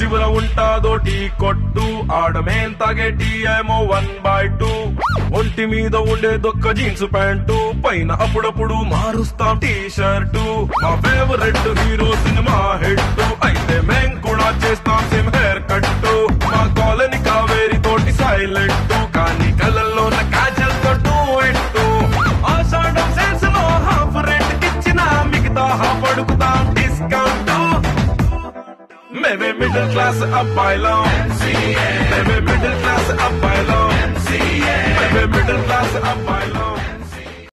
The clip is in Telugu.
చివర ఉంటాదో టీ కొట్టు. ఆడమేం తాగే టీ ఏమో వన్ బై టూ. ఒంటి మీద ఉండే దొక్క జీన్స్ ప్యాంటు. పైన అప్పుడప్పుడు మారుస్తాం టీ షర్టు మా ఫేవరెట్ హీరో సినిమా హెడ్ అయితే మేం కూడా చేస్తాం సేమ్ హెయిర్ కట్ మా కాలనీ కావేరి తోటి సైలెంట్ కానీ కలల్లో కాజల్ తోటు ఇట్టు ఆషాఢం సేల్స్లో హాఫ్ రేట్ కిచ్చిన మిగతా హాఫ్ అడుగుతాం discount Maybe middle class up by law. Maybe middle class up by law. Maybe middle class up by law.